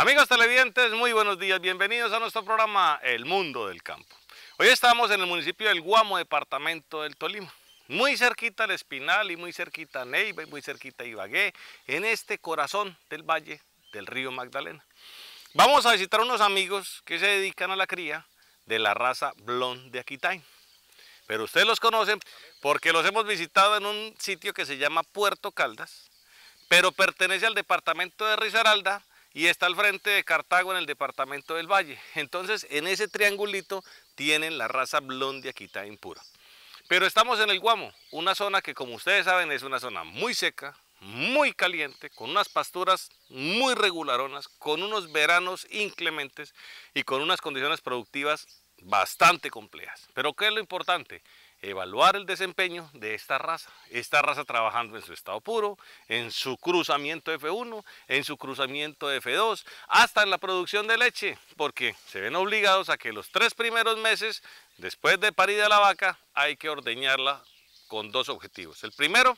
Amigos televidentes, muy buenos días. Bienvenidos a nuestro programa El Mundo del Campo. Hoy estamos en el municipio del Guamo, departamento del Tolima. Muy cerquita al Espinal y muy cerquita a Neiva y muy cerquita a Ibagué, en este corazón del valle del río Magdalena. Vamos a visitar unos amigos que se dedican a la cría de la raza Blond de Aquitaine. Pero ustedes los conocen porque los hemos visitado en un sitio que se llama Puerto Caldas, pero pertenece al departamento de Risaralda y está al frente de Cartago en el departamento del Valle. Entonces, en ese triangulito tienen la raza Blond de Aquitaine pura. Pero estamos en el Guamo, una zona que como ustedes saben es una zona muy seca, muy caliente, con unas pasturas muy regularonas, con unos veranos inclementes y con unas condiciones productivas bastante complejas. Pero ¿qué es lo importante? Evaluar el desempeño de esta raza. Esta raza trabajando en su estado puro, en su cruzamiento F1, en su cruzamiento F2, hasta en la producción de leche, porque se ven obligados a que los tres primeros meses, después de parida la vaca, hay que ordeñarla con dos objetivos. El primero,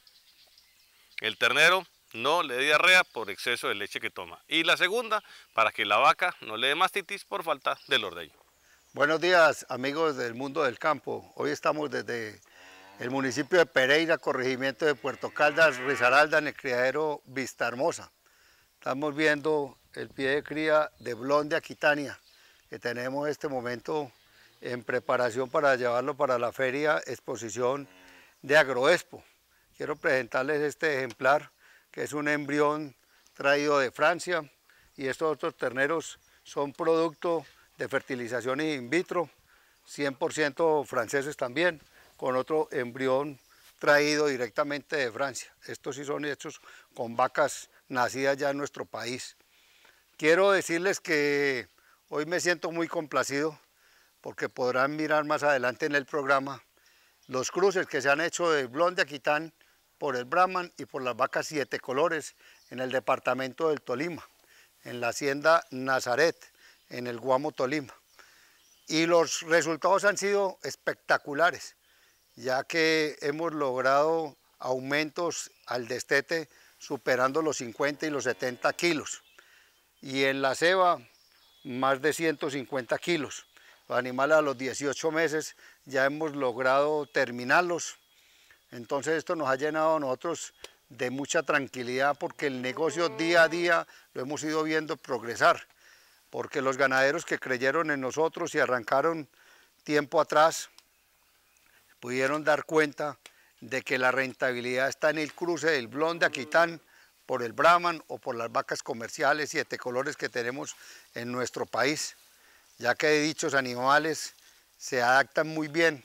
el ternero no le dé diarrea por exceso de leche que toma. Y la segunda, para que la vaca no le dé mastitis por falta del ordeño. Buenos días amigos del mundo del campo. Hoy estamos desde el municipio de Pereira, corregimiento de Puerto Caldas, Risaralda, en el criadero Vista Hermosa. Estamos viendo el pie de cría de Blonde Aquitania, que tenemos este momento en preparación para llevarlo para la feria exposición de Agroexpo. Quiero presentarles este ejemplar, que es un embrión traído de Francia, y estos otros terneros son producto de fertilización in vitro, 100% franceses también, con otro embrión traído directamente de Francia. Estos sí son hechos con vacas nacidas ya en nuestro país. Quiero decirles que hoy me siento muy complacido porque podrán mirar más adelante en el programa los cruces que se han hecho de Blond de Aquitán por el Brahman y por las vacas siete colores en el departamento del Tolima, en la hacienda Nazaret, en el Guamo Tolima. Y los resultados han sido espectaculares, ya que hemos logrado aumentos al destete superando los 50 y los 70 kilos. Y en la ceba, más de 150 kilos. Los animales a los 18 meses ya hemos logrado terminarlos. Entonces esto nos ha llenado a nosotros de mucha tranquilidad porque el negocio día a día lo hemos ido viendo progresar porque los ganaderos que creyeron en nosotros y arrancaron tiempo atrás pudieron dar cuenta de que la rentabilidad está en el cruce del blond de Aquitán por el Brahman o por las vacas comerciales siete colores que tenemos en nuestro país, ya que dichos animales se adaptan muy bien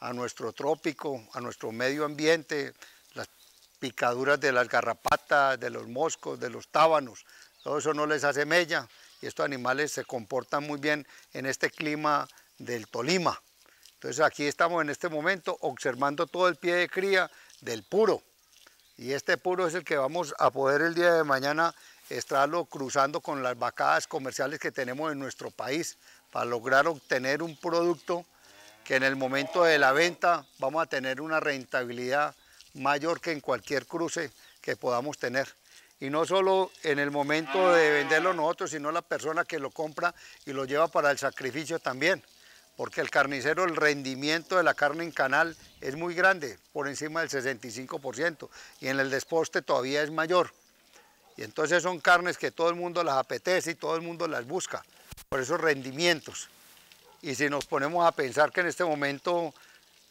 a nuestro trópico, a nuestro medio ambiente, las picaduras de las garrapatas, de los moscos, de los tábanos, todo eso no les hace mella y estos animales se comportan muy bien en este clima del Tolima. Entonces aquí estamos en este momento observando todo el pie de cría del puro. Y este puro es el que vamos a poder el día de mañana estarlo cruzando con las vacadas comerciales que tenemos en nuestro país para lograr obtener un producto que en el momento de la venta vamos a tener una rentabilidad mayor que en cualquier cruce que podamos tener y no solo en el momento de venderlo nosotros, sino la persona que lo compra y lo lleva para el sacrificio también, porque el carnicero, el rendimiento de la carne en canal es muy grande, por encima del 65%, y en el desposte todavía es mayor. Y entonces son carnes que todo el mundo las apetece y todo el mundo las busca, por esos rendimientos. Y si nos ponemos a pensar que en este momento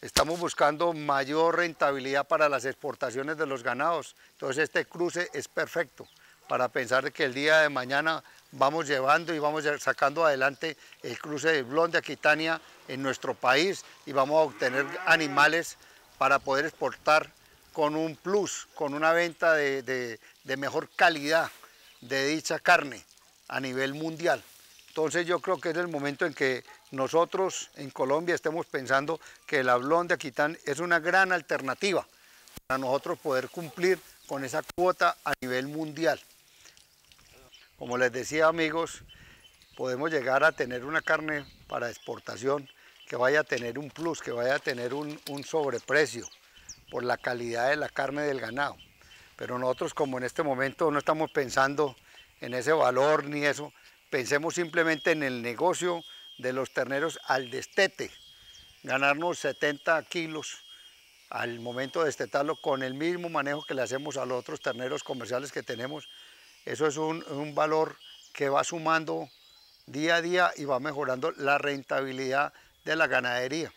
Estamos buscando mayor rentabilidad para las exportaciones de los ganados. Entonces este cruce es perfecto para pensar que el día de mañana vamos llevando y vamos sacando adelante el cruce de blond de Aquitania en nuestro país y vamos a obtener animales para poder exportar con un plus, con una venta de, de mejor calidad de dicha carne a nivel mundial. Entonces yo creo que es el momento en que nosotros en Colombia estemos pensando que el hablón de Aquitán es una gran alternativa para nosotros poder cumplir con esa cuota a nivel mundial. Como les decía amigos, podemos llegar a tener una carne para exportación que vaya a tener un plus, que vaya a tener un, un sobreprecio por la calidad de la carne del ganado. Pero nosotros como en este momento no estamos pensando en ese valor ni eso, pensemos simplemente en el negocio de los terneros al destete, ganarnos 70 kilos al momento de destetarlo con el mismo manejo que le hacemos a los otros terneros comerciales que tenemos. Eso es un, un valor que va sumando día a día y va mejorando la rentabilidad de la ganadería.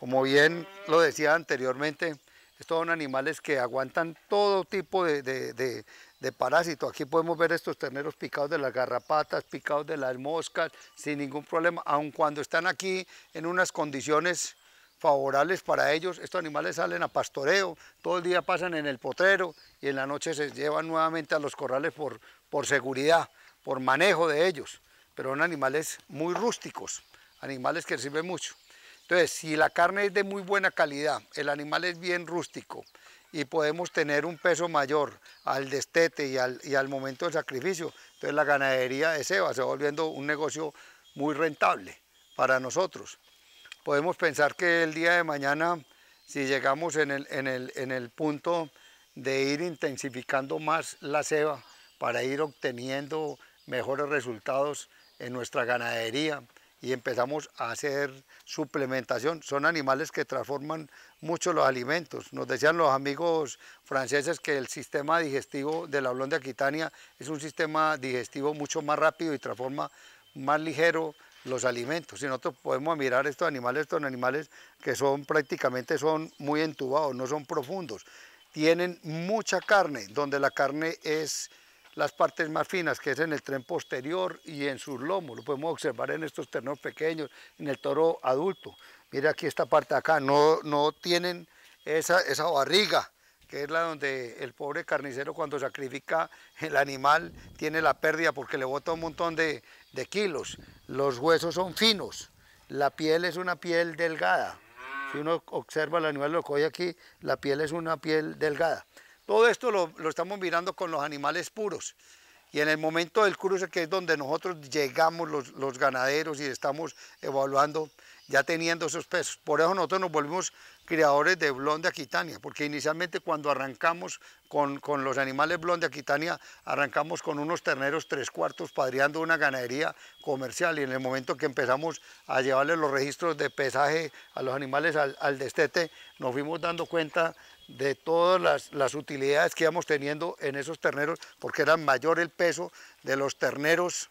Como bien lo decía anteriormente, estos son animales que aguantan todo tipo de, de, parásitos. Aquí podemos ver estos terneros picados de las garrapatas, picados de las moscas, sin ningún problema, aun cuando están aquí en unas condiciones favorables para ellos. Estos animales salen a pastoreo, todo el día pasan en el potrero y en la noche se llevan nuevamente a los corrales por, por seguridad, por manejo de ellos. Pero son animales muy rústicos, animales que sirven mucho. Entonces, si la carne es de muy buena calidad, el animal es bien rústico y podemos tener un peso mayor al destete y al, y al momento del sacrificio, entonces la ganadería de ceba se va volviendo un negocio muy rentable para nosotros. Podemos pensar que el día de mañana, si llegamos en el, en el, en el punto de ir intensificando más la ceba para ir obteniendo mejores resultados en nuestra ganadería, y empezamos a hacer suplementación. Son animales que transforman mucho los alimentos. Nos decían los amigos franceses que el sistema digestivo de la de Aquitania es un sistema digestivo mucho más rápido y transforma más ligero los alimentos. Si nosotros podemos mirar estos animales, estos animales que son prácticamente son muy entubados, no son profundos. Tienen mucha carne, donde la carne es las partes más finas, que es en el tren posterior y en sus lomos. Lo podemos observar en estos ternos pequeños, en el toro adulto. Mira aquí esta parte de acá, no, no tienen esa, esa barriga, que es la donde el pobre carnicero cuando sacrifica el animal tiene la pérdida porque le bota un montón de, de kilos. Los huesos son finos, la piel es una piel delgada. Si uno observa el animal, lo coge aquí, la piel es una piel delgada. Todo esto lo, estamos mirando con los animales puros. Y en el momento del cruce, que es donde nosotros llegamos los, ganaderos y estamos evaluando, ya teniendo esos pesos. Por eso nosotros nos volvimos criadores de blonde Aquitania, porque inicialmente cuando arrancamos con, los animales blonde Aquitania, arrancamos con unos terneros tres cuartos padriando una ganadería comercial y en el momento que empezamos a llevarle los registros de pesaje a los animales al, al destete, nos fuimos dando cuenta de todas las, las, utilidades que íbamos teniendo en esos terneros, porque era mayor el peso de los terneros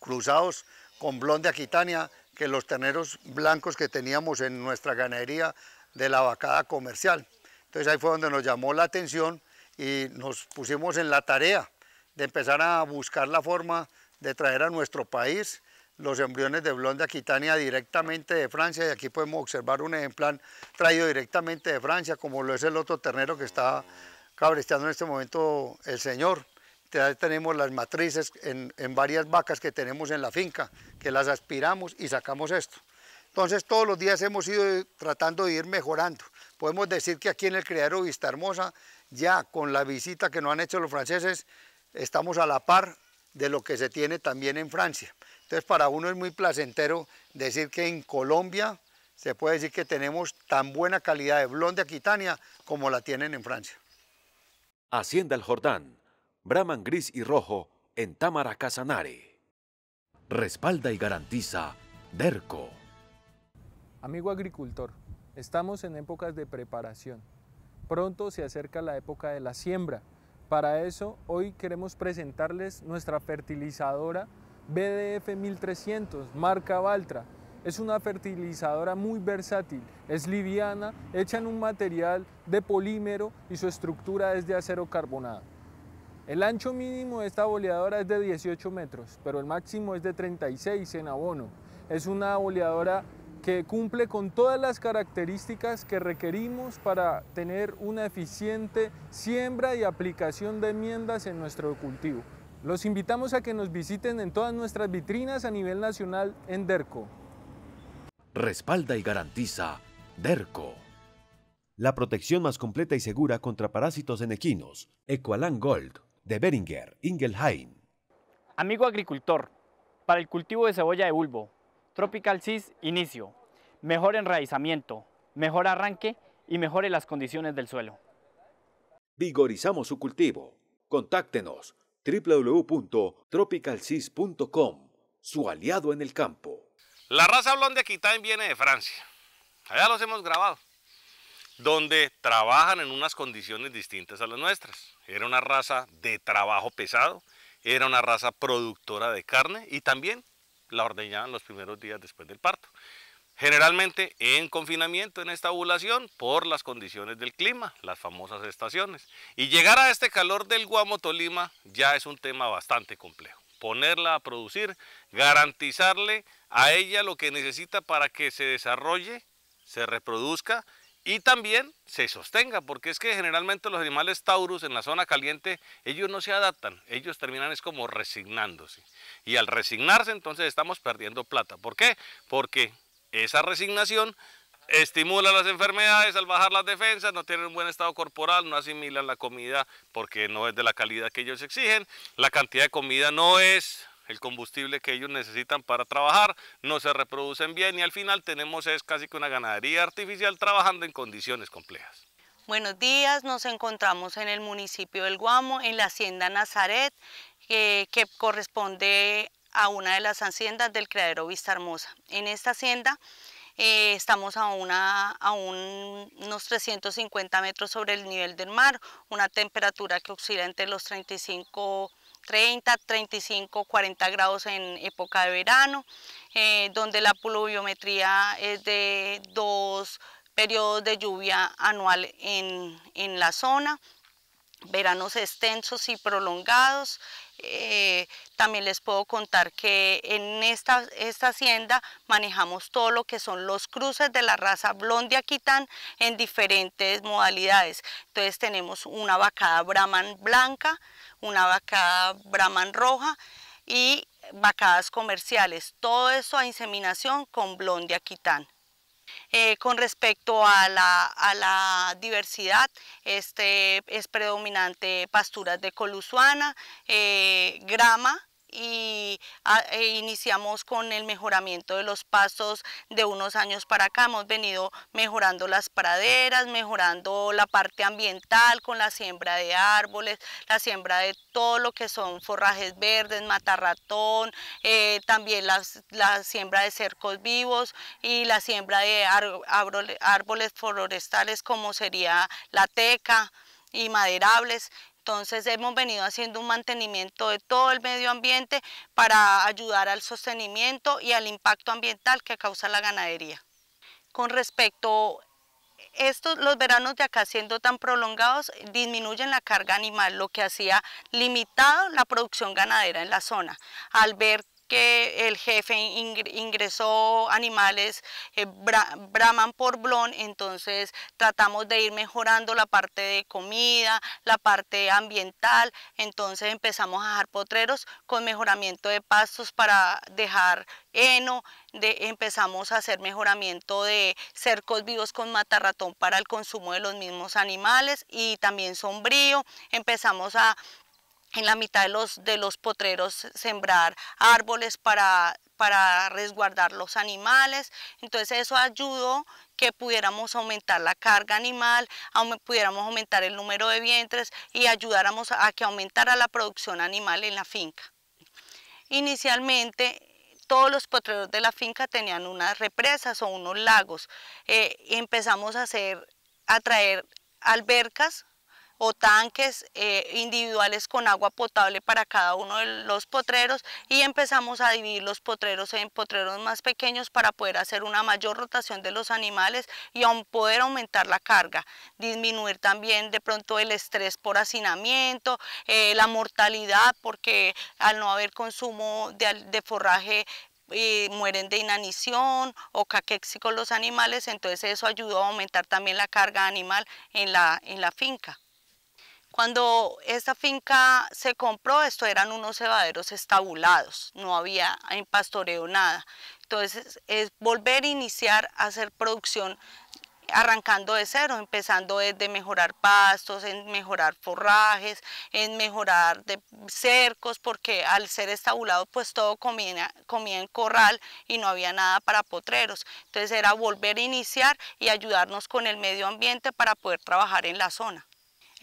cruzados con blonde Aquitania que los terneros blancos que teníamos en nuestra ganadería de la vacada comercial. Entonces ahí fue donde nos llamó la atención y nos pusimos en la tarea de empezar a buscar la forma de traer a nuestro país los embriones de blonde aquitania directamente de Francia y aquí podemos observar un ejemplar traído directamente de Francia como lo es el otro ternero que está cabresteando en este momento el señor. tenemos las matrices en, en varias vacas que tenemos en la finca, que las aspiramos y sacamos esto. Entonces todos los días hemos ido tratando de ir mejorando. Podemos decir que aquí en el criadero Vista Hermosa, ya con la visita que nos han hecho los franceses, estamos a la par de lo que se tiene también en Francia. Entonces para uno es muy placentero decir que en Colombia se puede decir que tenemos tan buena calidad de blonde aquitania como la tienen en Francia. Hacienda El Jordán, Brahman gris y rojo en Támara Casanare. Respalda y garantiza DERCO. Amigo agricultor, estamos en épocas de preparación. Pronto se acerca la época de la siembra. Para eso, hoy queremos presentarles nuestra fertilizadora BDF 1300, marca Valtra. Es una fertilizadora muy versátil, es liviana, hecha en un material de polímero y su estructura es de acero carbonado. El ancho mínimo de esta boleadora es de 18 metros, pero el máximo es de 36 en abono. Es una boleadora que cumple con todas las características que requerimos para tener una eficiente siembra y aplicación de enmiendas en nuestro cultivo. Los invitamos a que nos visiten en todas nuestras vitrinas a nivel nacional en DERCO. Respalda y garantiza DERCO. La protección más completa y segura contra parásitos en equinos. Equalan Gold, de Beringer, Ingelheim. Amigo agricultor, para el cultivo de cebolla de bulbo, Tropical Seas Inicio. Mejor enraizamiento, mejor arranque y mejore las condiciones del suelo. Vigorizamos su cultivo. Contáctenos www.tropicalsis.com, su aliado en el campo. La raza blonde Aquitaine viene de Francia. Allá los hemos grabado. Donde trabajan en unas condiciones distintas a las nuestras. Era una raza de trabajo pesado, era una raza productora de carne y también la ordeñaban los primeros días después del parto. Generalmente en confinamiento, en esta ovulación, por las condiciones del clima, las famosas estaciones. Y llegar a este calor del Guamo Tolima ya es un tema bastante complejo. Ponerla a producir, garantizarle a ella lo que necesita para que se desarrolle, se reproduzca y también se sostenga, porque es que generalmente los animales taurus en la zona caliente, ellos no se adaptan, ellos terminan es como resignándose. Y al resignarse entonces estamos perdiendo plata. ¿Por qué? Porque esa resignación estimula las enfermedades al bajar las defensas, no tienen un buen estado corporal, no asimilan la comida porque no es de la calidad que ellos exigen, la cantidad de comida no es el combustible que ellos necesitan para trabajar, no se reproducen bien y al final tenemos es casi que una ganadería artificial trabajando en condiciones complejas. Buenos días, nos encontramos en el municipio del Guamo, en la hacienda Nazaret, que corresponde a una de las haciendas del criadero Vista Hermosa. En esta hacienda eh, estamos a, una, a unos 350 metros sobre el nivel del mar, una temperatura que oscila entre los 35 30, 35, 40 grados en época de verano, eh, donde la pluviometría es de dos periodos de lluvia anual en, en la zona, veranos extensos y prolongados. Eh, también les puedo contar que en esta, esta hacienda manejamos todo lo que son los cruces de la raza blonde aquitán en diferentes modalidades. Entonces tenemos una vacada brahman blanca, una vacada brahman roja y vacadas comerciales. Todo eso a inseminación con blonde aquitán. Eh, con respecto a la, diversidad, este es predominante pasturas de colusuana, eh, grama, y ah, e iniciamos con el mejoramiento de los pastos de unos años para acá. Hemos venido mejorando las praderas, mejorando la parte ambiental con la siembra de árboles, la siembra de todo lo que son forrajes verdes, matarratón, eh, también la siembra de cercos vivos y la siembra de árboles forestales como sería la teca y maderables. Entonces hemos venido haciendo un mantenimiento de todo el medio ambiente para ayudar al sostenimiento y al impacto ambiental que causa la ganadería. Con respecto estos, los veranos de acá siendo tan prolongados disminuyen la carga animal, lo que hacía limitado la producción ganadera en la zona. Al ver que el jefe ingresó animales eh, braman por blon, entonces tratamos de ir mejorando la parte de comida, la parte ambiental, entonces empezamos a dejar potreros con mejoramiento de pastos para dejar heno, de, empezamos a hacer mejoramiento de cercos vivos con matarratón para el consumo de los mismos animales y también sombrío, empezamos a en la mitad de los, de los potreros sembrar árboles para, para resguardar los animales. Entonces eso ayudó que pudiéramos aumentar la carga animal, pudiéramos aumentar el número de vientres y ayudáramos a que aumentara la producción animal en la finca. Inicialmente todos los potreros de la finca tenían unas represas o unos lagos. Eh, empezamos a hacer, a traer albercas o tanques eh, individuales con agua potable para cada uno de los potreros y empezamos a dividir los potreros en potreros más pequeños para poder hacer una mayor rotación de los animales y aún poder aumentar la carga, disminuir también de pronto el estrés por hacinamiento, eh, la mortalidad porque al no haber consumo de, forraje eh, mueren de inanición o caquéxico los animales, entonces eso ayudó a aumentar también la carga animal en la finca. Cuando esta finca se compró, esto eran unos cebaderos estabulados, no había en pastoreo nada. Entonces es volver a iniciar a hacer producción arrancando de cero, empezando desde mejorar pastos, en mejorar forrajes, en mejorar de cercos, porque al ser estabulado pues todo comía, comía en corral y no había nada para potreros. Entonces era volver a iniciar y ayudarnos con el medio ambiente para poder trabajar en la zona.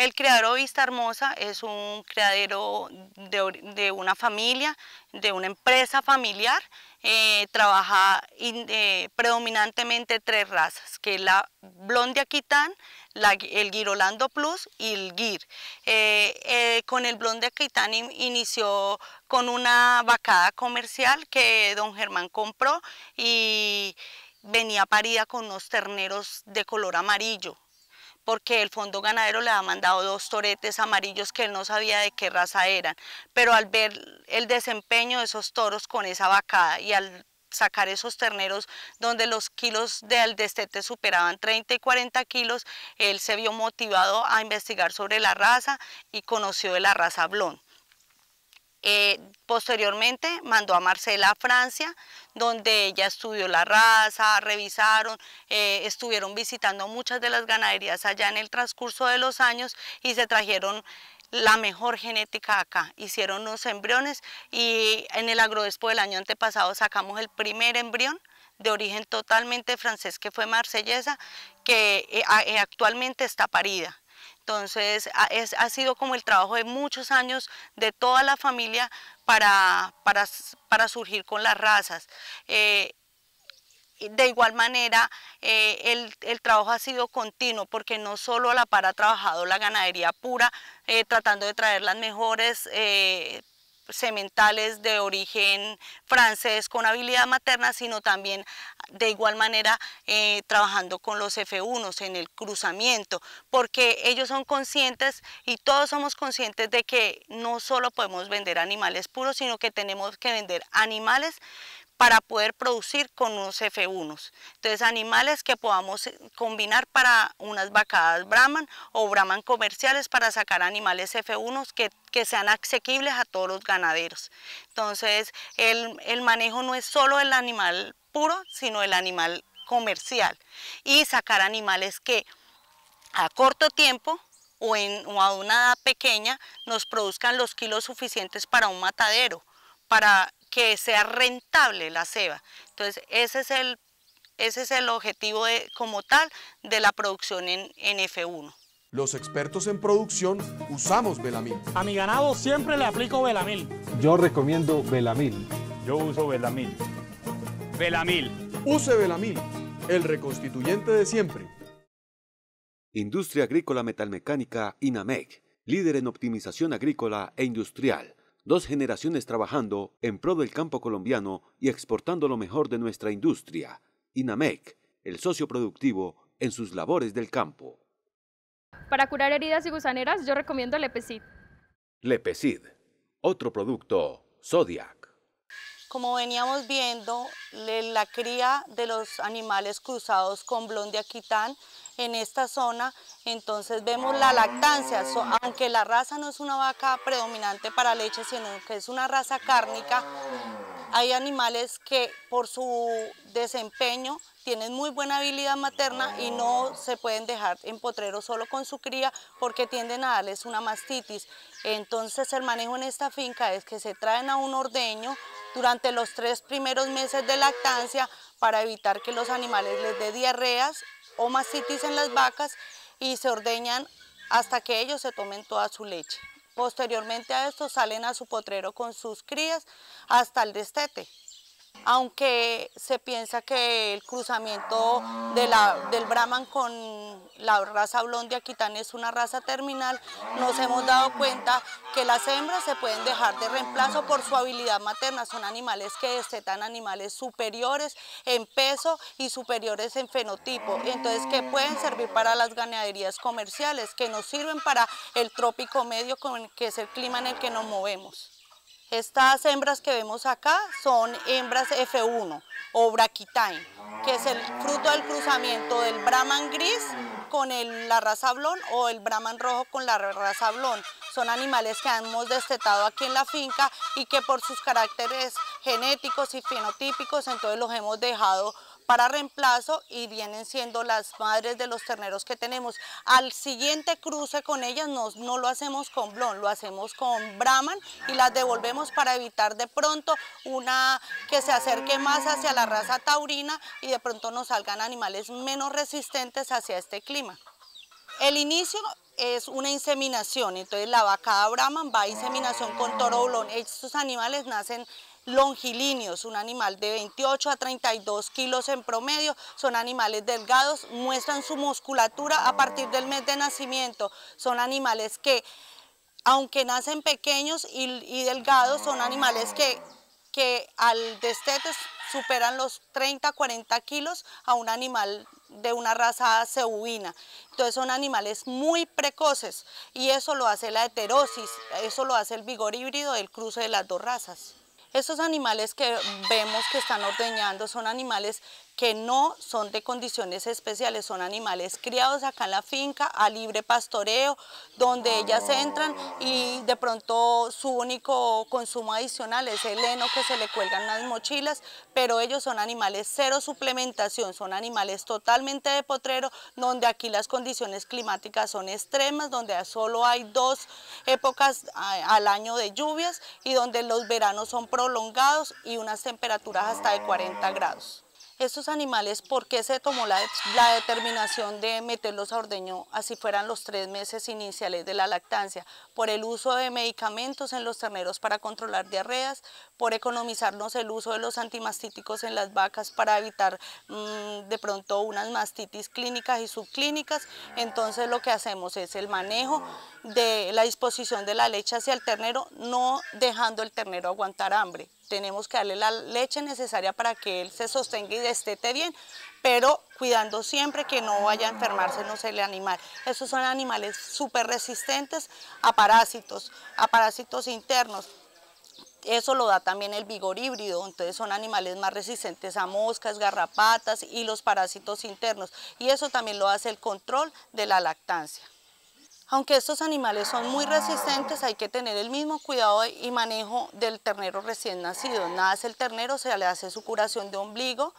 El criadero Vista Hermosa es un criadero de, una familia, de una empresa familiar. Eh, trabaja eh, predominantemente tres razas, que es la Blonde Aquitán, el Girolando Plus y el Gir. Eh, con el Blonde Aquitán inició con una vacada comercial que don Germán compró y venía parida con unos terneros de color amarillo porque el fondo ganadero le ha mandado dos toretes amarillos que él no sabía de qué raza eran, pero al ver el desempeño de esos toros con esa vacada y al sacar esos terneros donde los kilos del destete superaban 30 y 40 kilos, él se vio motivado a investigar sobre la raza y conoció de la raza blond. Eh, posteriormente mandó a Marcela a Francia, donde ella estudió la raza, revisaron, eh, estuvieron visitando muchas de las ganaderías allá en el transcurso de los años y se trajeron la mejor genética acá. Hicieron unos embriones y en el agrodespo del año antepasado sacamos el primer embrión de origen totalmente francés que fue marsellesa, que eh, actualmente está parida. Entonces ha, sido como el trabajo de muchos años de toda la familia para, para, surgir con las razas. Eh, de igual manera, eh, el, trabajo ha sido continuo porque no solo a la par ha trabajado la ganadería pura, eh, tratando de traer las mejores sementales de origen francés con habilidad materna, sino también de igual manera eh, trabajando con los F1 en el cruzamiento, porque ellos son conscientes y todos somos conscientes de que no solo podemos vender animales puros, sino que tenemos que vender animales para poder producir con unos F1. Entonces, animales que podamos eh, combinar para unas vacadas Brahman o Brahman comerciales para sacar animales F1 que, que sean asequibles a todos los ganaderos. Entonces, el, el manejo no es solo el animal puro, sino el animal comercial. Y sacar animales que a corto tiempo o, en, o a una edad pequeña nos produzcan los kilos suficientes para un matadero, para que sea rentable la ceba. Entonces, ese es el, ese es el objetivo como tal de la producción en, en F1. Los expertos en producción usamos Belamil. A mi ganado siempre le aplico Belamil. Yo recomiendo Belamil. Yo uso Belamil. Belamil. Use Belamil, el reconstituyente de siempre. Industria Agrícola Metalmecánica INAMEC, líder en optimización agrícola e industrial dos generaciones trabajando en pro del campo colombiano y exportando lo mejor de nuestra industria. INAMEC, el socio productivo en sus labores del campo. Para curar heridas y gusaneras, yo recomiendo Lepecid. Lepecid, otro producto Zodiac. Como veníamos viendo, la cría de los animales cruzados con blonde aquitán en esta zona, entonces vemos la lactancia, aunque la raza no es una vaca predominante para leche, sino que es una raza cárnica, hay animales que por su desempeño tienen muy buena habilidad materna y no se pueden dejar en potrero solo con su cría porque tienden a darles una mastitis. Entonces el manejo en esta finca es que se traen a un ordeño durante los tres primeros meses de lactancia para evitar que los animales les dé diarreas o mastitis en las vacas y se ordeñan hasta que ellos se tomen toda su leche. Posteriormente a esto salen a su potrero con sus crías hasta el destete aunque se piensa que el cruzamiento del Brahman con la raza blonde aquitana es una raza terminal, nos hemos dado cuenta que las hembras se pueden dejar de reemplazo por su habilidad materna. Son animales que destetan animales superiores en peso y superiores en fenotipo, entonces que pueden servir para las ganaderías comerciales, que nos sirven para el trópico medio, que es el clima en el que nos movemos. Estas hembras que vemos acá son hembras F1 o Braquitine, que es el fruto del cruzamiento del Brahman gris con la raza blon o el Brahman rojo con la raza blon. Son animales que hemos destetado aquí en la finca y que por sus caracteres genéticos y fenotípicos entonces los hemos dejado para reemplazo y vienen siendo las madres de los terneros que tenemos. Al siguiente cruce con ellas no, no lo hacemos con blon, lo hacemos con brahman y las devolvemos para evitar de pronto una que se acerque más hacia la raza taurina y de pronto nos salgan animales menos resistentes hacia este clima. El inicio es una inseminación, entonces la vaca Brahman va a inseminación con toro blon. Estos animales nacen longilíneos, un animal de 28 a 32 kilos en promedio, son animales delgados, muestran su musculatura a partir del mes de nacimiento, son animales que, aunque nacen pequeños y, delgados, son animales que, que al destetes superan los 30, 40 kilos a un animal de una raza cebuina. Entonces son animales muy precoces y eso lo hace la heterosis, eso lo hace el vigor híbrido del cruce de las dos razas. Estos animales que vemos que están ordeñando son animales que no son de condiciones especiales, son animales criados acá en la finca a libre pastoreo, donde ellas entran y de pronto su único consumo adicional es el heno que se le cuelgan las mochilas, pero ellos son animales cero suplementación, son animales totalmente de potrero, donde aquí las condiciones climáticas son extremas, donde solo hay dos épocas al año de lluvias y donde los veranos son prolongados y unas temperaturas hasta de 40 grados estos animales, ¿por qué se tomó la, determinación de meterlos a ordeño así fueran los tres meses iniciales de la lactancia? Por el uso de medicamentos en los terneros para controlar diarreas, por economizarnos el uso de los antimastíticos en las vacas para evitar mm, de pronto unas mastitis clínicas y subclínicas. Entonces lo que hacemos es el manejo de la disposición de la leche hacia el ternero, no dejando el ternero aguantar hambre tenemos que darle la leche necesaria para que él se sostenga y destete bien, pero cuidando siempre que no vaya a enfermarse no el animal. Esos son animales súper resistentes a parásitos, a parásitos internos. Eso lo da también el vigor híbrido, entonces son animales más resistentes a moscas, garrapatas y los parásitos internos. Y eso también lo hace el control de la lactancia. Aunque estos animales son muy resistentes, hay que tener el mismo cuidado y manejo del ternero recién nacido. Nace el ternero, se le hace su curación de ombligo,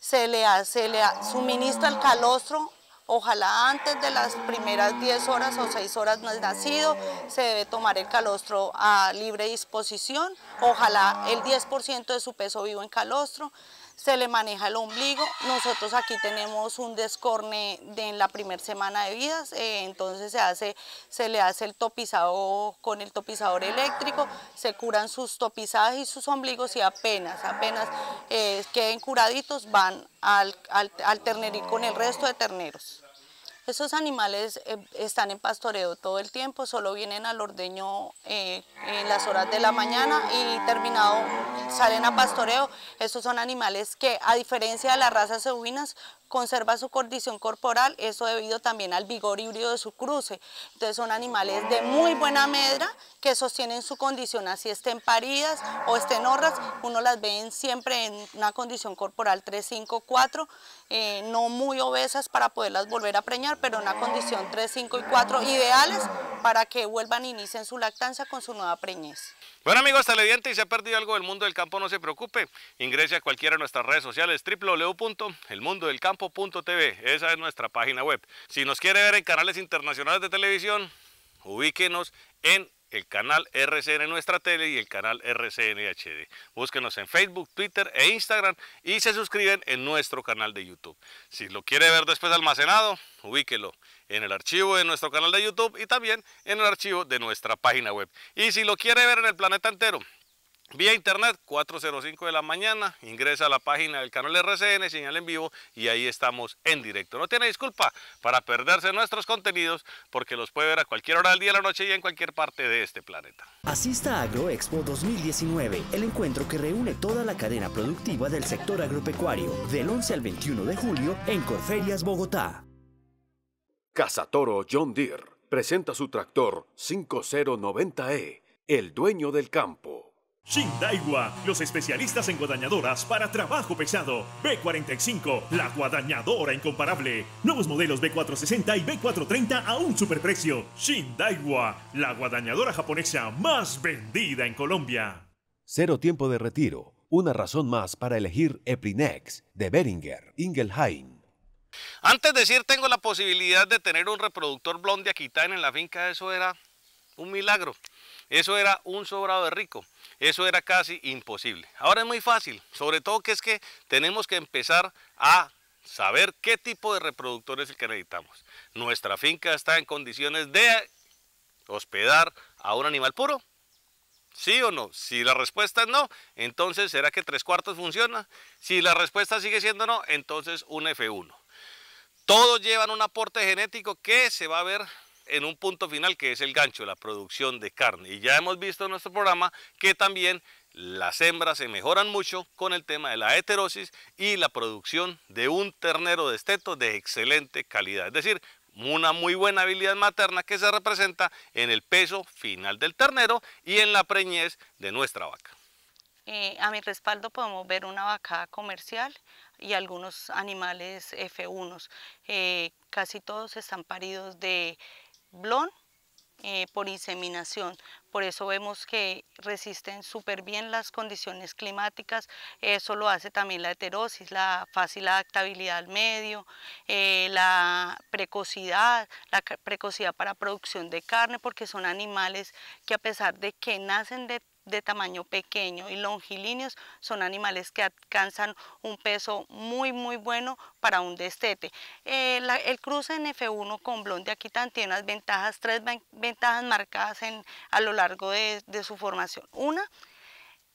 se le, hace, le suministra el calostro, ojalá antes de las primeras 10 horas o 6 horas no es nacido, se debe tomar el calostro a libre disposición, ojalá el 10% de su peso vivo en calostro, se le maneja el ombligo. Nosotros aquí tenemos un descorne de, en la primera semana de vida, eh, entonces se, hace, se le hace el topizado con el topizador eléctrico, se curan sus topizadas y sus ombligos y apenas, apenas eh, queden curaditos van al, al, al con el resto de terneros. Esos animales eh, están en pastoreo todo el tiempo, solo vienen al ordeño eh, en las horas de la mañana y terminado salen a pastoreo. Estos son animales que a diferencia de las razas ovinas conserva su condición corporal, eso debido también al vigor híbrido de su cruce. Entonces son animales de muy buena medra que sostienen su condición, así estén paridas o estén horras, uno las ve siempre en una condición corporal 3, 5, 4, no muy obesas para poderlas volver a preñar, pero una condición 3, 5 y 4 ideales para que vuelvan e inicien su lactancia con su nueva preñez. Bueno amigos televidentes, y se ha perdido algo del mundo del campo, no se preocupe. Ingrese a cualquiera de nuestras redes sociales, Esa es nuestra página web. Si nos quiere ver en canales internacionales de televisión, ubíquenos en el canal RCN Nuestra Tele y el canal RCN HD. Búsquenos en Facebook, Twitter e Instagram y se suscriben en nuestro canal de YouTube. Si lo quiere ver después almacenado, ubíquelo en el archivo de nuestro canal de YouTube y también en el archivo de nuestra página web. Y si lo quiere ver en el planeta entero, Vía internet, 4.05 de la mañana, ingresa a la página del canal RCN, señal en vivo y ahí estamos en directo. No tiene disculpa para perderse nuestros contenidos porque los puede ver a cualquier hora del día, la noche y en cualquier parte de este planeta. Asista a AgroExpo 2019, el encuentro que reúne toda la cadena productiva del sector agropecuario, del 11 al 21 de julio en Corferias, Bogotá. Casatoro John Deere presenta su tractor 5090E, el dueño del campo. Shindaiwa, los especialistas en guadañadoras para trabajo pesado. B45, la guadañadora incomparable. Nuevos modelos B460 y B430 a un superprecio. Shindaiwa, la guadañadora japonesa más vendida en Colombia. Cero tiempo de retiro. Una razón más para elegir Eprinex de Beringer Ingelheim. Antes de decir tengo la posibilidad de tener un reproductor blonde Aquitaine en la finca, eso era un milagro. Eso era un sobrado de rico. Eso era casi imposible. Ahora es muy fácil, sobre todo que es que tenemos que empezar a saber qué tipo de reproductor es el que necesitamos. ¿Nuestra finca está en condiciones de hospedar a un animal puro? ¿Sí o no? Si la respuesta es no, entonces ¿será que tres cuartos funciona? Si la respuesta sigue siendo no, entonces un F1. Todos llevan un aporte genético que se va a ver en un punto final que es el gancho, la producción de carne. Y ya hemos visto en nuestro programa que también las hembras se mejoran mucho con el tema de la heterosis y la producción de un ternero de esteto de excelente calidad. Es decir, una muy buena habilidad materna que se representa en el peso final del ternero y en la preñez de nuestra vaca. Eh, a mi respaldo podemos ver una vaca comercial y algunos animales F1. Eh, casi todos están paridos de blon eh, por inseminación. Por eso vemos que resisten súper bien las condiciones climáticas. Eso lo hace también la heterosis, la fácil adaptabilidad al medio, eh, la precocidad, la precocidad para producción de carne, porque son animales que a pesar de que nacen de de tamaño pequeño y longilíneos son animales que alcanzan un peso muy muy bueno para un destete. Eh, el cruce en F1 con blonde Aquitán tiene unas ventajas, tres ventajas marcadas en, a lo largo de, su formación. Una,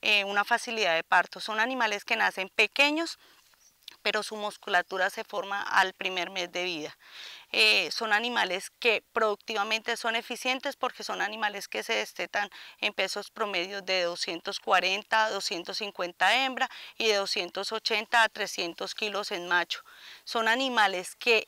eh, una facilidad de parto. Son animales que nacen pequeños, pero su musculatura se forma al primer mes de vida. Eh, son animales que productivamente son eficientes porque son animales que se destetan en pesos promedios de 240 a 250 hembra y de 280 a 300 kilos en macho. Son animales que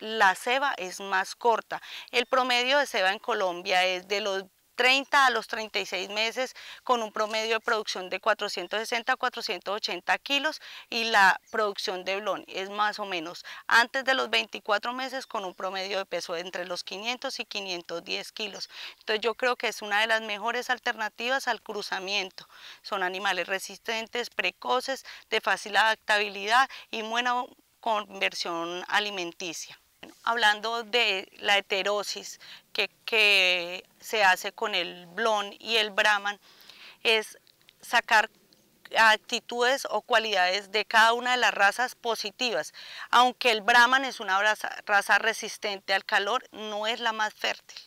la ceba es más corta. El promedio de ceba en Colombia es de los 30 a los 36 meses con un promedio de producción de 460 a 480 kilos y la producción de blon es más o menos antes de los 24 meses con un promedio de peso entre los 500 y 510 kilos. Entonces yo creo que es una de las mejores alternativas al cruzamiento. Son animales resistentes, precoces, de fácil adaptabilidad y buena conversión alimenticia. Hablando de la heterosis que, se hace con el blon y el brahman, es sacar actitudes o cualidades de cada una de las razas positivas. Aunque el brahman es una raza, resistente al calor, no es la más fértil.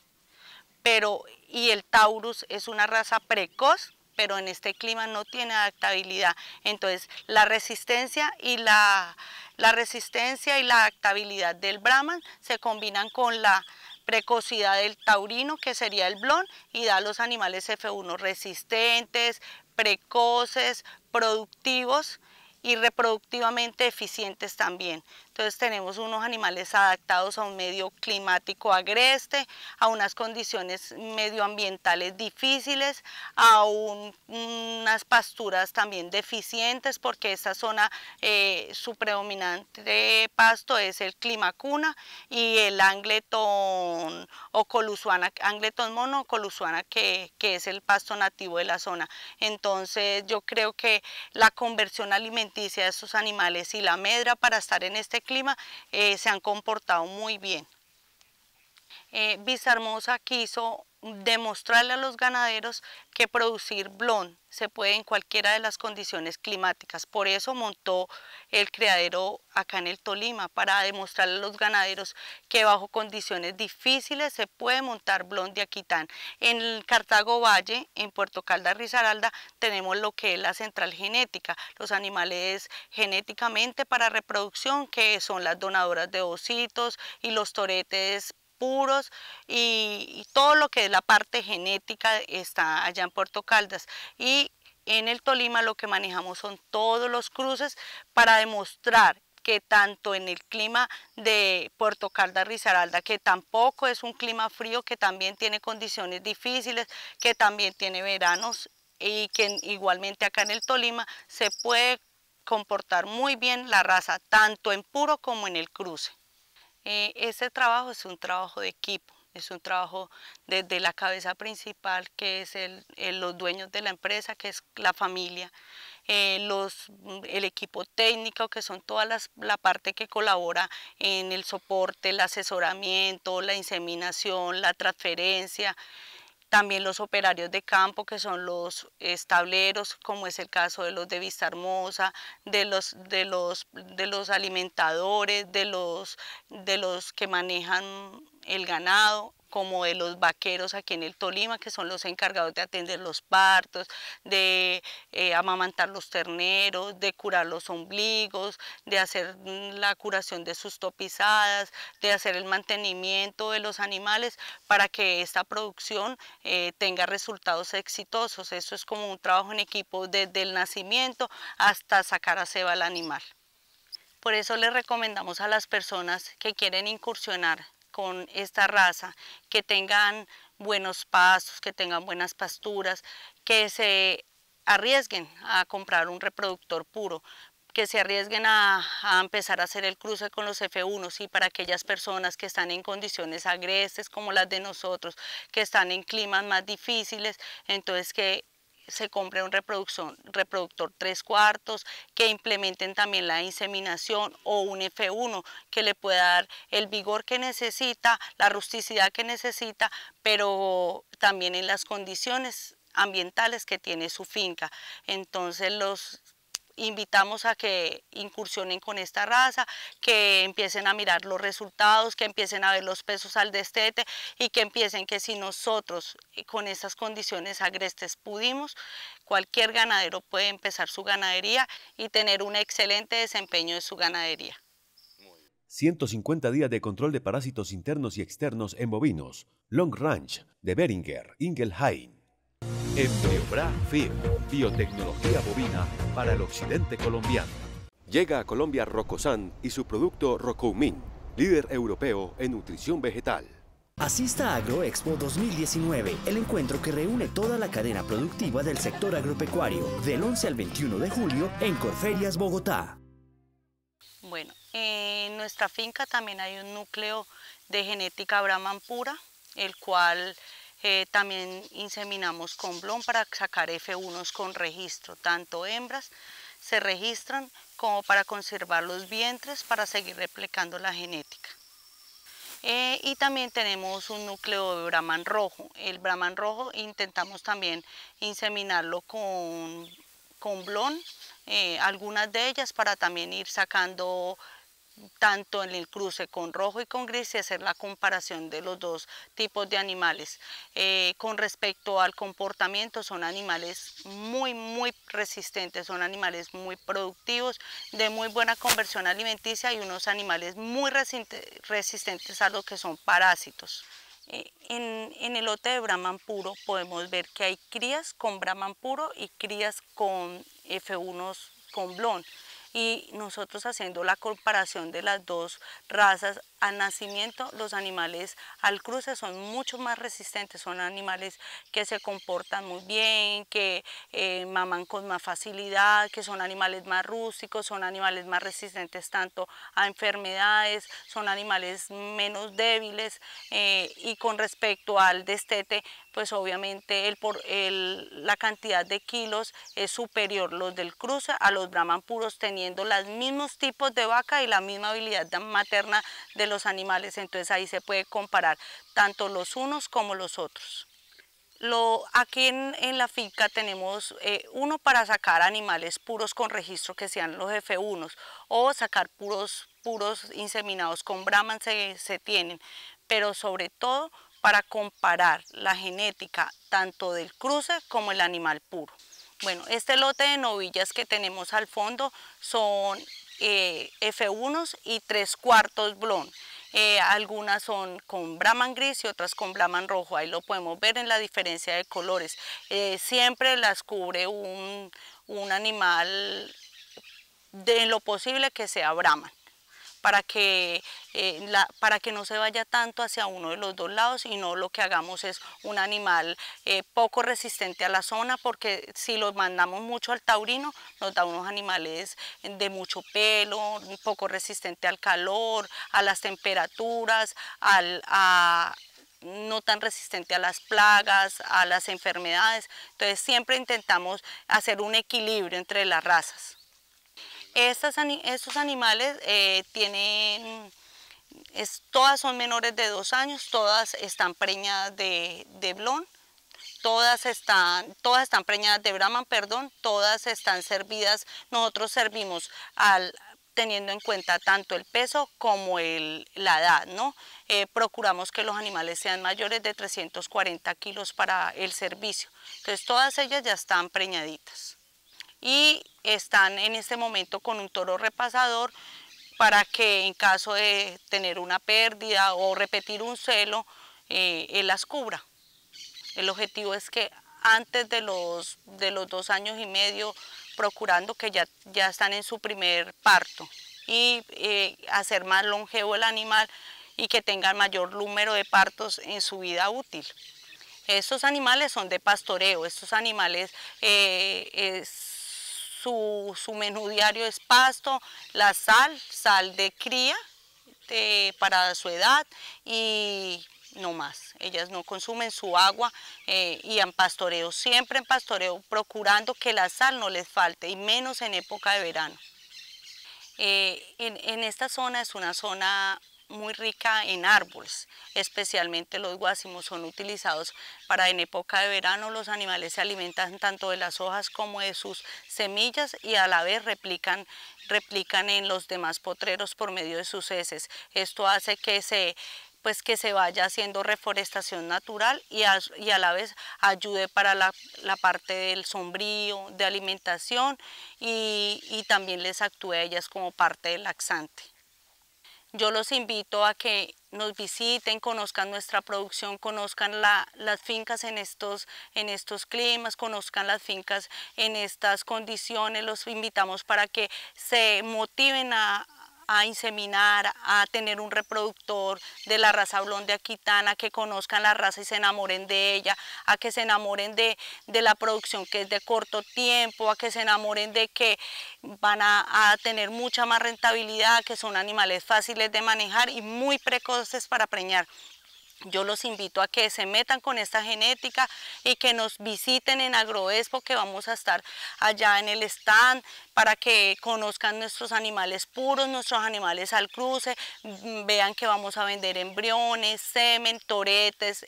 Pero, y el taurus es una raza precoz, pero en este clima no tiene adaptabilidad. Entonces, la resistencia y la, resistencia y la adaptabilidad del Brahman se combinan con la precocidad del taurino, que sería el blon, y da a los animales F1 resistentes, precoces, productivos y reproductivamente eficientes también. Entonces tenemos unos animales adaptados a un medio climático agreste, a unas condiciones medioambientales difíciles, a unas pasturas también deficientes, porque esta zona eh, su predominante pasto es el clima cuna y el angleton o colusuana, angleton mono o colusuana, que, que es el pasto nativo de la zona. Entonces yo creo que la conversión alimenticia de estos animales y la medra para estar en este clima eh, se han comportado muy bien. Eh, Hermosa quiso demostrarle a los ganaderos que producir blon se puede en cualquiera de las condiciones climáticas. Por eso montó el criadero acá en el Tolima, para demostrarle a los ganaderos que bajo condiciones difíciles se puede montar blon de Aquitán. En el Cartago Valle, en Puerto Caldas, Risaralda, tenemos lo que es la central genética, los animales genéticamente para reproducción, que son las donadoras de ositos y los toretes puros y, todo lo que es la parte genética está allá en Puerto Caldas. Y en el Tolima lo que manejamos son todos los cruces para demostrar que tanto en el clima de Puerto Caldas Risaralda, que tampoco es un clima frío, que también tiene condiciones difíciles, que también tiene veranos y que igualmente acá en el Tolima se puede comportar muy bien la raza, tanto en puro como en el cruce. Eh, este trabajo es un trabajo de equipo, es un trabajo desde la cabeza principal, que es el, los dueños de la empresa, que es la familia, eh, los, el equipo técnico, que son toda la parte que colabora en el soporte, el asesoramiento, la inseminación, la transferencia, también los operarios de campo, que son los estableros, como es el caso de los de Vista Hermosa, de los, de los, de los alimentadores, de los, de los que manejan el ganado, como de los vaqueros aquí en el Tolima, que son los encargados de atender los partos, de eh, amamantar los terneros, de curar los ombligos, de hacer mm, la curación de sus topizadas, de hacer el mantenimiento de los animales para que esta producción eh, tenga resultados exitosos. Eso es como un trabajo en equipo desde el nacimiento hasta sacar a ceba al animal. Por eso les recomendamos a las personas que quieren incursionar con esta raza, que tengan buenos pastos, que tengan buenas pasturas, que se arriesguen a comprar un reproductor puro, que se arriesguen a, empezar a hacer el cruce con los F1 y para aquellas personas que están en condiciones agrestes como las de nosotros, que están en climas más difíciles, entonces que se compre un reproductor tres cuartos, que implementen también la inseminación o un F1 que le pueda dar el vigor que necesita, la rusticidad que necesita, pero también en las condiciones ambientales que tiene su finca. Entonces los invitamos a que incursionen con esta raza, que empiecen a mirar los resultados, que empiecen a ver los pesos al destete y que empiecen que si nosotros eh, con estas condiciones agrestes pudimos, cualquier ganadero puede empezar su ganadería y tener un excelente desempeño de su ganadería. 150 días de control de parásitos internos y externos en bovinos. Long Ranch de Beringer, Ingelheim. Empeobra FIR, biotecnología bovina para el occidente colombiano. Llega a Colombia Rocosan y su producto Rocoumin, líder europeo en nutrición vegetal. Asista a AgroExpo 2019, el encuentro que reúne toda la cadena productiva del sector agropecuario, del 11 al 21 de julio en Corferias, Bogotá. Bueno, en nuestra finca también hay un núcleo de genética Brahman pura, el cual eh, también inseminamos con blon para sacar F1 con registro, tanto hembras se registran como para conservar los vientres para seguir replicando la genética. Eh, y también tenemos un núcleo de Brahman rojo. El Brahman rojo intentamos también inseminarlo con, con blon, eh, algunas de ellas para también ir sacando tanto en el cruce con rojo y con gris y hacer la comparación de los dos tipos de animales. Eh, con respecto al comportamiento, son animales muy, muy resistentes, son animales muy productivos, de muy buena conversión alimenticia y unos animales muy resistentes a lo que son parásitos. Eh, en, en, el lote de Brahman puro podemos ver que hay crías con Brahman puro y crías con F1 con blon y nosotros haciendo la comparación de las dos razas al nacimiento los animales al cruce son mucho más resistentes, son animales que se comportan muy bien, que eh, maman con más facilidad, que son animales más rústicos, son animales más resistentes tanto a enfermedades, son animales menos débiles eh, y con respecto al destete, pues obviamente el, por, el, la cantidad de kilos es superior los del cruce a los brahman puros teniendo los mismos tipos de vaca y la misma habilidad materna de los animales, entonces ahí se puede comparar tanto los unos como los otros. Lo, aquí en, la finca tenemos eh, uno para sacar animales puros con registro que sean los F1 o sacar puros, puros inseminados con Brahman se, se tienen, pero sobre todo para comparar la genética tanto del cruce como el animal puro. Bueno, este lote de novillas que tenemos al fondo son eh, F1 y tres cuartos blon. Eh, algunas son con Brahman gris y otras con Brahman rojo, ahí lo podemos ver en la diferencia de colores. Eh, siempre las cubre un, un animal de lo posible que sea Brahman para que, eh, para que no se vaya tanto hacia uno de los dos lados y no lo que hagamos es un animal eh, poco resistente a la zona porque si lo mandamos mucho al taurino nos da unos animales de mucho pelo, poco resistente al calor, a las temperaturas, al, a, no tan resistente a las plagas, a las enfermedades. Entonces siempre intentamos hacer un equilibrio entre las razas estos animales eh, tienen, todas son menores de dos años, todas están preñadas de, de blon, todas están, todas están preñadas de Brahman, perdón, todas están servidas, nosotros servimos al, teniendo en cuenta tanto el peso como el, la edad, ¿no? Eh, procuramos que los animales sean mayores de 340 kilos para el servicio. Entonces todas ellas ya están preñaditas y están en este momento con un toro repasador para que en caso de tener una pérdida o repetir un celo, eh, él las cubra. El objetivo es que antes de los, de los dos años y medio procurando que ya, ya están en su primer parto y eh, hacer más longevo el animal y que tengan mayor número de partos en su vida útil. Estos animales son de pastoreo, estos animales, eh, su, su, menú diario es pasto, la sal, sal de cría para su edad y no más. Ellas no consumen su agua eh, y en pastoreo, siempre en pastoreo, procurando que la sal no les falte y menos en época de verano. Eh, en, esta zona es una zona muy rica en árboles, especialmente los guásimos son utilizados para en época de verano los animales se alimentan tanto de las hojas como de sus semillas y a la vez replican, replican en los demás potreros por medio de sus heces. Esto hace que se pues que se vaya haciendo reforestación natural y a, y a la vez ayude para la, la, parte del sombrío, de alimentación y, y también les actúe a ellas como parte del laxante. Yo los invito a que nos visiten, conozcan nuestra producción, conozcan la, las fincas en estos, en estos climas, conozcan las fincas en estas condiciones. Los invitamos para que se motiven a, a inseminar, a tener un reproductor de la raza blonde aquitana, que conozcan la raza y se enamoren de ella, a que se enamoren de, de la producción que es de corto tiempo, a que se enamoren de que van a, a tener mucha más rentabilidad, que son animales fáciles de manejar y muy precoces para preñar. Yo los invito a que se metan con esta genética y que nos visiten en Agroexpo, que vamos a estar allá en el stand para que conozcan nuestros animales puros, nuestros animales al cruce, mm, vean que vamos a vender embriones, semen, toretes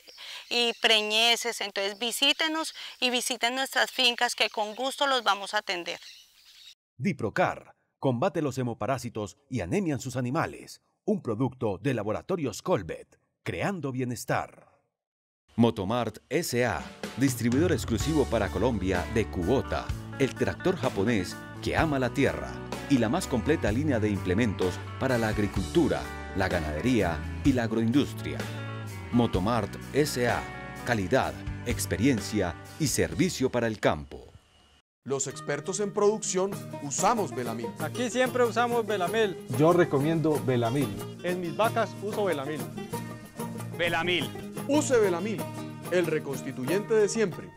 y preñeces. Entonces visítenos y visiten nuestras fincas que con gusto los vamos a atender. Diprocar combate los hemoparásitos y anemia en sus animales. Un producto de Laboratorios Colbet creando bienestar. Motomart SA, distribuidor exclusivo para Colombia de Kubota, el tractor japonés que ama la tierra y la más completa línea de implementos para la agricultura, la ganadería y la agroindustria. Motomart SA, calidad, experiencia y servicio para el campo. Los expertos en producción usamos Belamil. Aquí siempre usamos Belamil. Yo recomiendo Belamil. En mis vacas uso Belamil. Belamil. Use Belamil, el reconstituyente de siempre.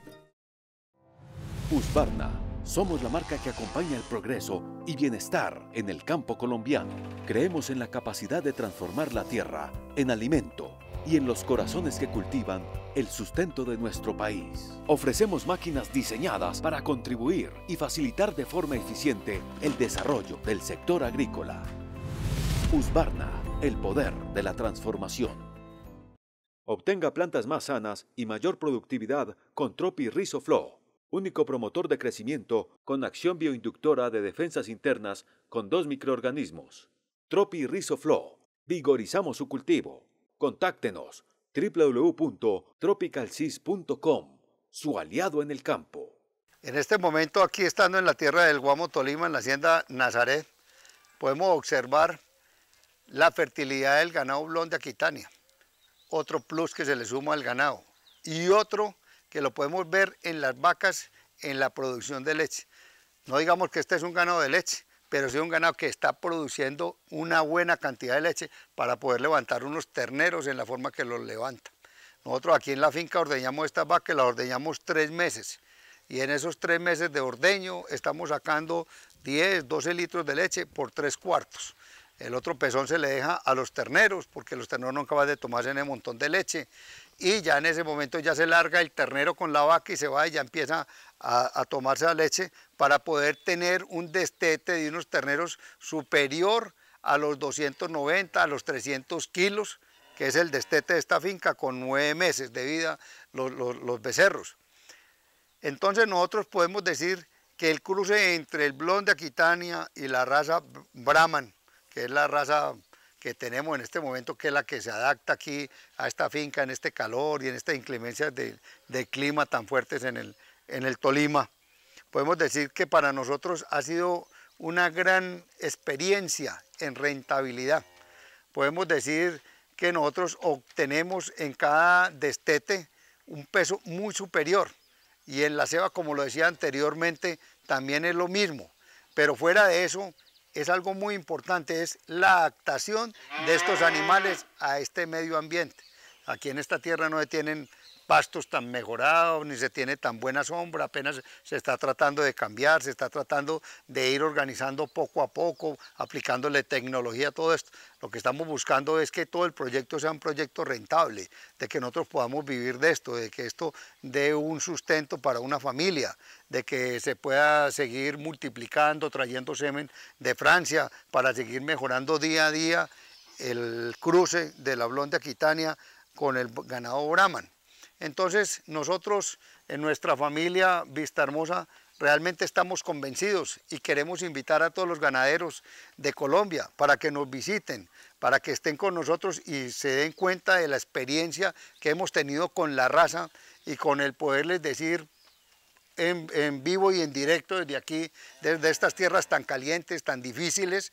Husqvarna. Somos la marca que acompaña el progreso y bienestar en el campo colombiano. Creemos en la capacidad de transformar la tierra en alimento y en los corazones que cultivan el sustento de nuestro país. Ofrecemos máquinas diseñadas para contribuir y facilitar de forma eficiente el desarrollo del sector agrícola. Husqvarna, el poder de la transformación. Obtenga plantas más sanas y mayor productividad con Tropi Rizoflow, único promotor de crecimiento con acción bioinductora de defensas internas con dos microorganismos. Tropi Rizoflow. Vigorizamos su cultivo. Contáctenos www.tropicalsis.com, su aliado en el campo. En este momento, aquí estando en la tierra del Guamo Tolima, en la hacienda Nazaret, podemos observar la fertilidad del ganado blond de Aquitania otro plus que se le suma al ganado. Y otro que lo podemos ver en las vacas en la producción de leche. No digamos que este es un ganado de leche, pero sí un ganado que está produciendo una buena cantidad de leche para poder levantar unos terneros en la forma que los levanta. Nosotros aquí en la finca ordeñamos estas vacas, las ordeñamos tres meses. Y en esos tres meses de ordeño estamos sacando 10, 12 litros de leche por tres cuartos. El otro pezón se le deja a los terneros, porque los terneros no acaban de tomarse en el montón de leche. Y ya en ese momento ya se larga el ternero con la vaca y se va y ya empieza a, tomarse la leche para poder tener un destete de unos terneros superior a los 290, a los 300 kilos, que es el destete de esta finca con nueve meses de vida los, los becerros. Entonces nosotros podemos decir que el cruce entre el blond de Aquitania y la raza Brahman, que es la raza que tenemos en este momento, que es la que se adapta aquí a esta finca, en este calor y en estas inclemencias de, clima tan fuertes en el, en el Tolima. Podemos decir que para nosotros ha sido una gran experiencia en rentabilidad. Podemos decir que nosotros obtenemos en cada destete un peso muy superior y en la ceba, como lo decía anteriormente, también es lo mismo. Pero fuera de eso, es algo muy importante, es la adaptación de estos animales a este medio ambiente. Aquí en esta tierra no se tienen pastos tan mejorados, ni se tiene tan buena sombra, apenas se está tratando de cambiar, se está tratando de ir organizando poco a poco, aplicándole tecnología a todo esto. Lo que estamos buscando es que todo el proyecto sea un proyecto rentable, de que nosotros podamos vivir de esto, de que esto dé un sustento para una familia, de que se pueda seguir multiplicando, trayendo semen de Francia para seguir mejorando día a día el cruce del hablón de Aquitania con el ganado Brahman. Entonces nosotros en nuestra familia Vista Hermosa realmente estamos convencidos y queremos invitar a todos los ganaderos de Colombia para que nos visiten, para que estén con nosotros y se den cuenta de la experiencia que hemos tenido con la raza y con el poderles decir en, vivo y en directo desde aquí, desde estas tierras tan calientes, tan difíciles,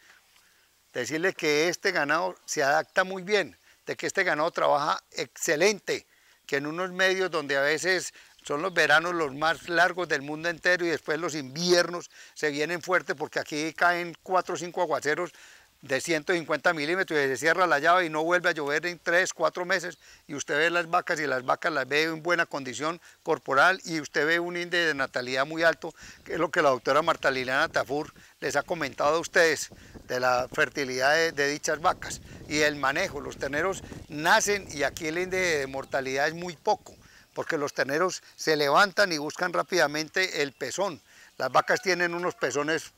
decirle que este ganado se adapta muy bien, de que este ganado trabaja excelente, que en unos medios donde a veces son los veranos los más largos del mundo entero y después los inviernos se vienen fuertes porque aquí caen cuatro o cinco aguaceros de 150 milímetros y se cierra la llave y no vuelve a llover en 3, 4 meses y usted ve las vacas y las vacas las ve en buena condición corporal y usted ve un índice de natalidad muy alto, que es lo que la doctora Marta Liliana Tafur les ha comentado a ustedes de la fertilidad de, dichas vacas y el manejo. Los terneros nacen y aquí el índice de mortalidad es muy poco, porque los terneros se levantan y buscan rápidamente el pezón. Las vacas tienen unos pezones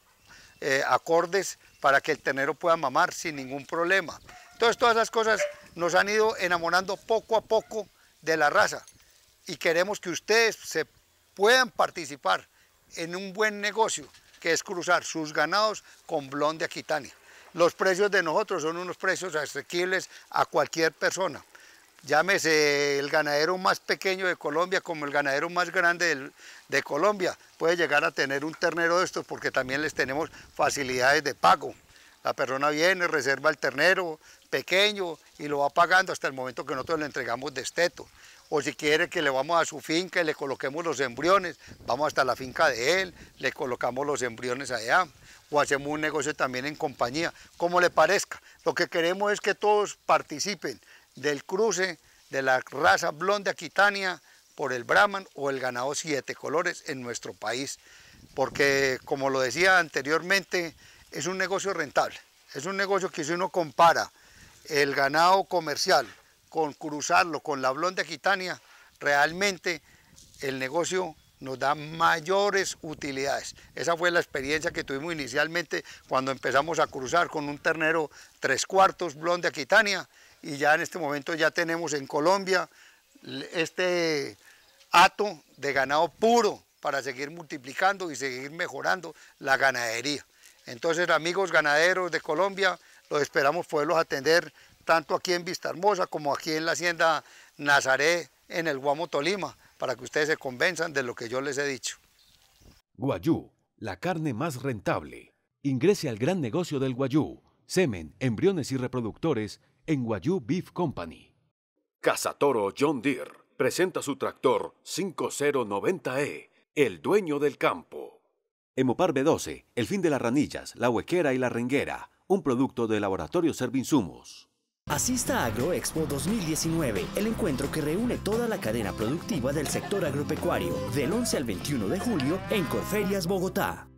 eh, acordes para que el ternero pueda mamar sin ningún problema. Entonces todas esas cosas nos han ido enamorando poco a poco de la raza y queremos que ustedes se puedan participar en un buen negocio que es cruzar sus ganados con blond de Aquitania. Los precios de nosotros son unos precios asequibles a cualquier persona. Llámese el ganadero más pequeño de Colombia como el ganadero más grande de Colombia. Puede llegar a tener un ternero de estos porque también les tenemos facilidades de pago. La persona viene, reserva el ternero pequeño y lo va pagando hasta el momento que nosotros le entregamos desteto o si quiere que le vamos a su finca y le coloquemos los embriones, vamos hasta la finca de él, le colocamos los embriones allá, o hacemos un negocio también en compañía, como le parezca. Lo que queremos es que todos participen del cruce de la raza blonde aquitania por el Brahman o el ganado siete colores en nuestro país, porque como lo decía anteriormente, es un negocio rentable, es un negocio que si uno compara el ganado comercial con cruzarlo con la blonda Aquitania, realmente el negocio nos da mayores utilidades. Esa fue la experiencia que tuvimos inicialmente cuando empezamos a cruzar con un ternero tres cuartos blonde Aquitania y ya en este momento ya tenemos en Colombia este hato de ganado puro para seguir multiplicando y seguir mejorando la ganadería. Entonces amigos ganaderos de Colombia, los esperamos poderlos atender tanto aquí en Vista Hermosa como aquí en la hacienda Nazaré, en el Guamo Tolima, para que ustedes se convenzan de lo que yo les he dicho. Guayú, la carne más rentable. Ingrese al gran negocio del Guayú, semen, embriones y reproductores en Guayú Beef Company. Toro John Deere presenta su tractor 5090E, el dueño del campo. Emopar B12, el fin de las ranillas, la huequera y la renguera, un producto de Laboratorio Servinsumos. Asista a AgroExpo 2019, el encuentro que reúne toda la cadena productiva del sector agropecuario, del 11 al 21 de julio en Corferias, Bogotá.